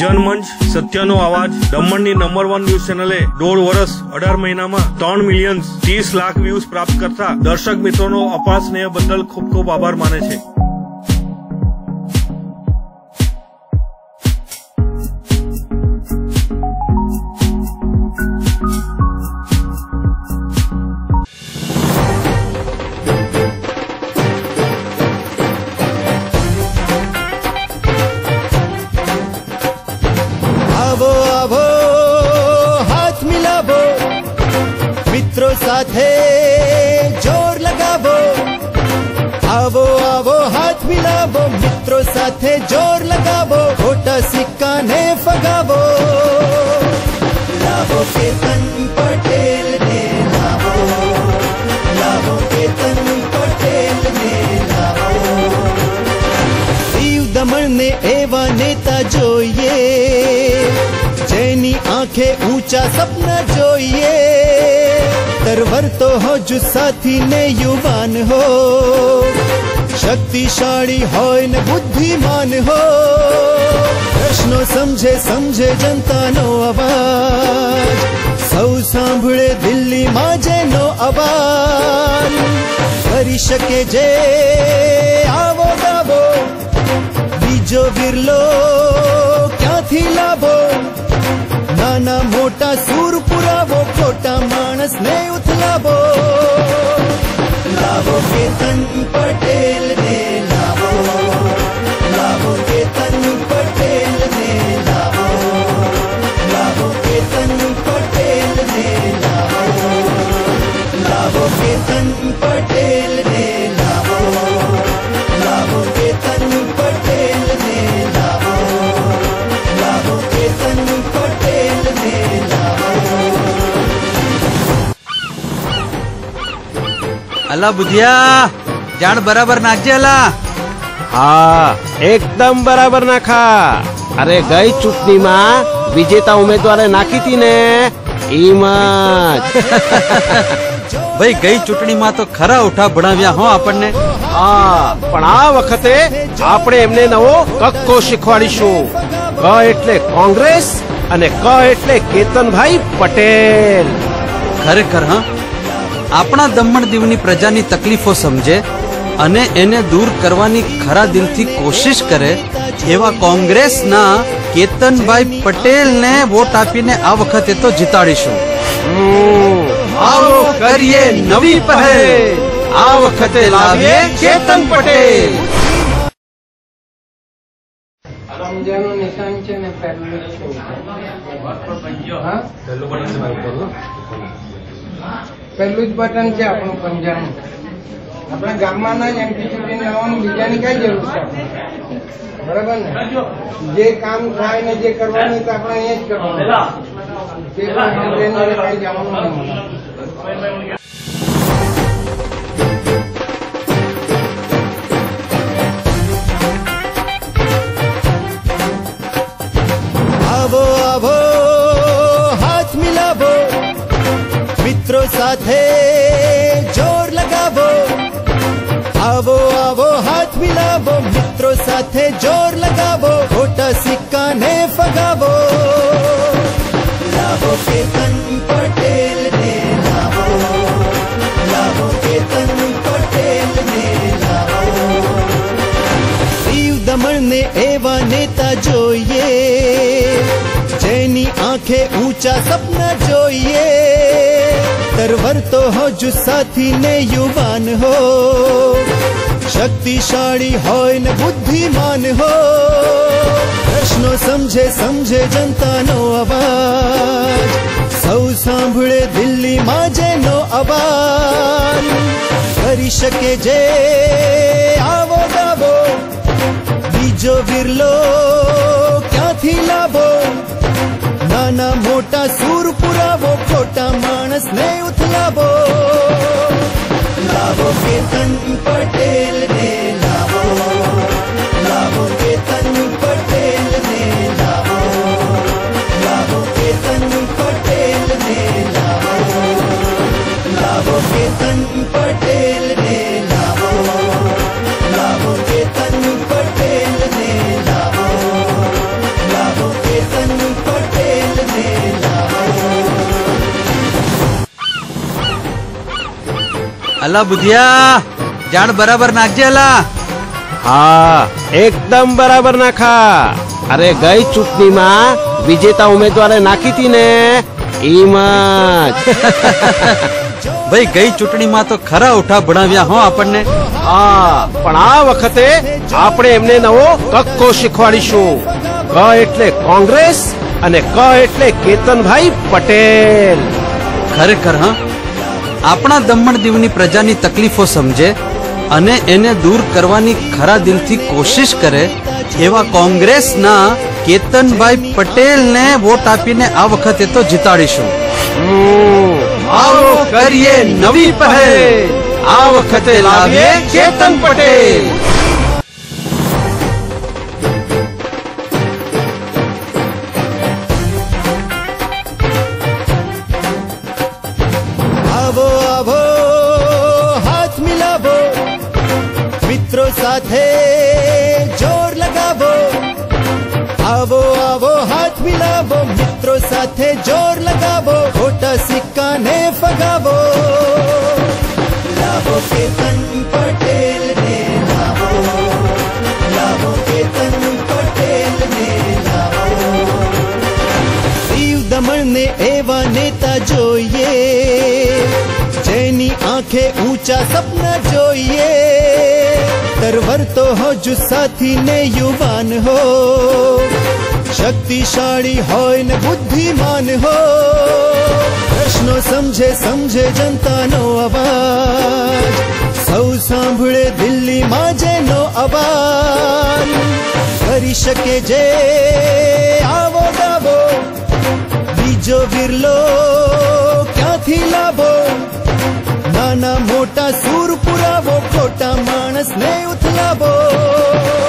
જનમંચ સત્યનો અવાજ દમણની નંબર વન ન્યૂઝ ચેનલે દોઢ વર્ષ, અઢાર મહિનામાં ત્રણ મિલિયન ત્રીસ લાખ વ્યૂઝ પ્રાપ્ત કરતા દર્શક મિત્રોનો અપાર સ્નેહ બદલ ખૂબ ખૂબ આભાર માને છે. મિત્રો સાથે જોર લગાવો આવો આવો હાથ મિલાવો મિત્રો સાથે જોર લગાવો ખોટા સિક્કાને ફગાવો લાવો કેતન પટેલ ને લાવો લાવો કેતન પટેલ ને લાવો દીવ દમણને એવા નેતા જોઈએ જેની આંખે ઊંચા સપના જોઈએ તરવરતો હો જુસ્સાથી ને યુવાન હો શક્તિશાળી હોય ને બુદ્ધિમાન હો પ્રશ્નો સમજે સમજે જનતાનો અવાજ સૌ સાંભળે દિલ્હીમાં જેનો અવાજ કરી શકે જે આવો દાવો બીજો બિરલો નાના મોટા સૂર પુરાવો ખોટા માણસને ઉથલાવો અલા બુધિયા જાણ બરાબર નાખજે અલા. હા એકદમ બરાબર નાખા. અરે ગઈ ચૂંટણીમાં વિજેતા ઉમેદવારે નાખી હતી ને. ઈમાં ભાઈ ગઈ ચૂંટણીમાં તો ખરા ઉઠા ભણાવ્યા હો આપણને. હા પણ આ વખતે આપણે એમને નવો કક્કો શીખવાડીશું. ક એટલે કોંગ્રેસ અને ક એટલે કેતનભાઈ પટેલ. ખરેખર હા? આપણા દમણ દીવની પ્રજાની તકલીફો સમજે અને એને દૂર કરવાની ખરા દિલથી કોશિશ કરે એવા કોંગ્રેસના કેતનભાઈ પટેલને વોટ આપીને આ વખતે તો જીતાડીશું. આવો કરીએ નવી પહેલ. આ વખતે લાવીએ કેતન પટેલ. રમજાનું નિશાન છે ને પહેલું છે? પહેલું જ બટન છે આપણું પંજાનું આપણા ગામમાં ના જ એમપી ચૂંટીને આવવાનું બીજાની કઈ જરૂર છે? બરાબર ને? જે કામ થાય ને જે કરવાનું તો આપણે અહીંયા જ કરવાનું. તે પણ જવાનું નહીં. મિત્રો સાથે જોર લગાવો આવો આવો હાથ મિલાવો મિત્રો સાથે જોર લગાવો ખોટા સિક્કાને ફગાવો લાવો કેતન પટેલ ને લાવો લાવો કેતન પટેલ ને લાવો દીવ દમણને એવા નેતા જોઈએ જેની આંખે ઊંચા સપના જોઈએ તરવરતો હો જુસ્સાથી ને યુવાન હો શક્તિશાળી હોય ને બુદ્ધિમાન હો પ્રશ્નો સમજે સમજે જનતાનો અવાજ સૌ સાંભળે દિલ્હીમાં જેનો અવાજ કરી શકે જે આવો દાવો બીજો બિરલો ક્યાંથી લાવો નાના મોટા સૂર પુરાવો मनस में उथलाबो लाबो के तन पट અલા બુધિયા જાણ બરાબર નાખજે અલા. હા એકદમ બરાબર નાખા. અરે ગઈ ચૂંટણીમાં વિજેતા ઉમેદવારે નાખી હતી ને. એમાં ભાઈ ગઈ ચૂંટણીમાં તો ખરા ઉઠા ભણાવ્યા હો આપણને. હા પણ આ વખતે આપણે એમને નવો કક્કો શીખવાડીશું. ક એટલે કોંગ્રેસ અને ક એટલે કેતનભાઈ પટેલ. ખરેખર હા? આપણા દમણ દીવની પ્રજાની તકલીફો સમજે અને એને દૂર કરવાની ખરા દિલથી કોશિશ કરે એવા કોંગ્રેસના કેતનભાઈ પટેલને વોટ આપીને આ વખતે તો જીતાડીશું. આવો કરીએ નવી પહેલ. આ વખતે લાવીએ કેતન પટેલ. મિત્રો સાથે જોર લગાવો આવો આવો હાથ મિલાવો મિત્રો સાથે જોર લગાવો ખોટા સિક્કાને ફગાવો લાવો કેતન પટેલ ને લાવો લાવો કેતન પટેલ ને લાવો દીવ દમણને એવા નેતા જોઈએ જેની આંખે ઊંચા સપના જોઈએ તરવરતો હો જુસ્સાથી ને યુવાન હો શક્તિશાળી હોય ને બુદ્ધિમાન હો પ્રશ્નો સમજે સમજે જનતાનો અવાજ સૌ સાંભળે દિલ્હીમાં જેનો અવાજ કરી શકે જે આવો દાવો બીજો બિરલો ક્યાંથી લાવો નાના મોટા સૂર પુરાવો ખોટા માણસને ઉથલાવો લાવો કેતન પટેલ